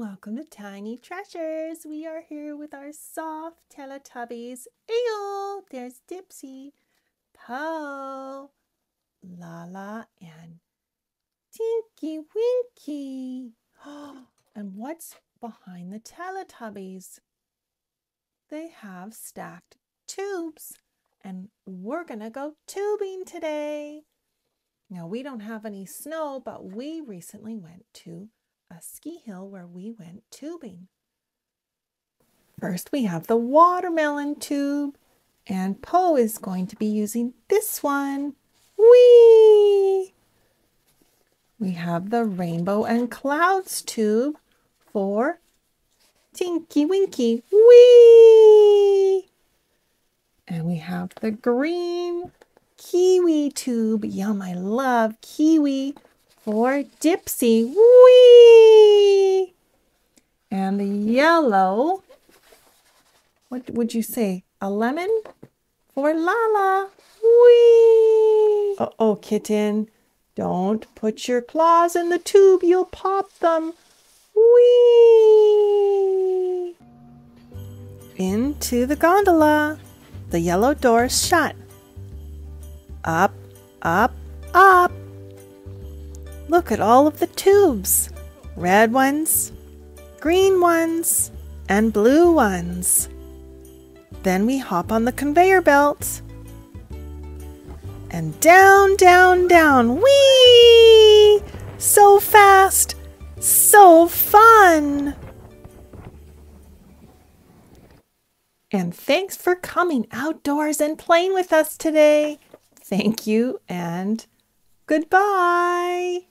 welcome to Tiny Treasures. We are here with our soft Teletubbies. Ayo, there's Dipsy, Po, Laa-Laa, and Tinky Winky. and what's behind the Teletubbies? They have stacked tubes, and we're gonna go tubing today. Now, we don't have any snow, but we recently went to a ski hill where we went tubing. First, we have the watermelon tube, and Po is going to be using this one. Whee! We have the rainbow and clouds tube for Tinky Winky. Whee! And we have the green kiwi tube. Yum, I love kiwi for Dipsy. Whee! And the yellow, what would you say? A lemon for Laa-Laa. Whee! Uh oh, kitten. Don't put your claws in the tube. You'll pop them. Whee! Into the gondola. The yellow door's shut. Up, up, up. Look at all of the tubes red ones, green ones, and blue ones. Then we hop on the conveyor belt. And down, down, down. Whee! So fast! So fun! And thanks for coming outdoors and playing with us today. Thank you and goodbye.